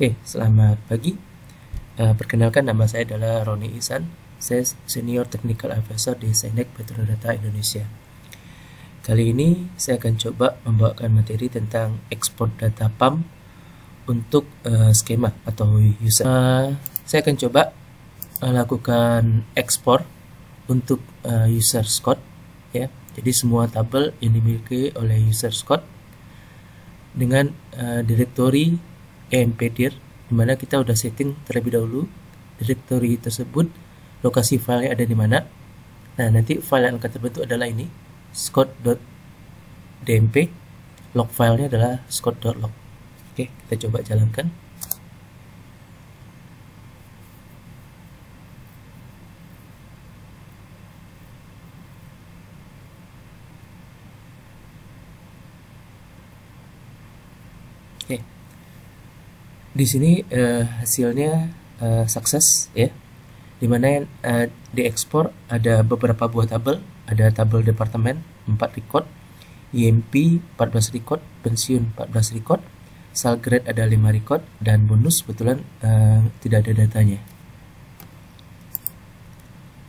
Oke, selamat pagi. Uh, perkenalkan nama saya adalah Roni Isan. Saya Senior Technical Advisor di Sainek Petro Data Indonesia. Kali ini saya akan coba membawakan materi tentang ekspor data PAM untuk uh, skema atau user. Uh, saya akan coba uh, lakukan ekspor untuk uh, user code ya. Jadi semua tabel yang dimiliki oleh user code dengan uh, direktori empdir di mana kita udah setting terlebih dahulu directory tersebut lokasi filenya ada di mana. Nah nanti file yang akan terbentuk adalah ini scott.dmp log filenya adalah scott.log oke kita coba jalankan. Oke, di sini uh, hasilnya uh, sukses ya. Di mana uh, diekspor ada beberapa buah tabel. Ada tabel departemen 4 record. IMP 14 record. Pensiun 14 record. Sal grade ada 5 record. Dan bonus kebetulan uh, tidak ada datanya.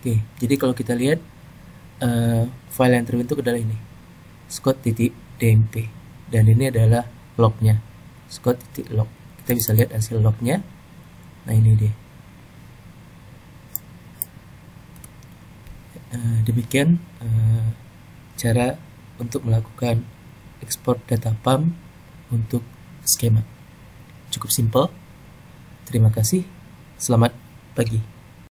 Oke jadi kalau kita lihat uh, file yang terbentuk adalah ini. Scott.dmp dan ini adalah lognya. Scott.log kita bisa lihat hasil lognya. Nah ini uh, demikian uh, cara untuk melakukan ekspor data PAM untuk skema. Cukup simpel. Terima kasih. Selamat pagi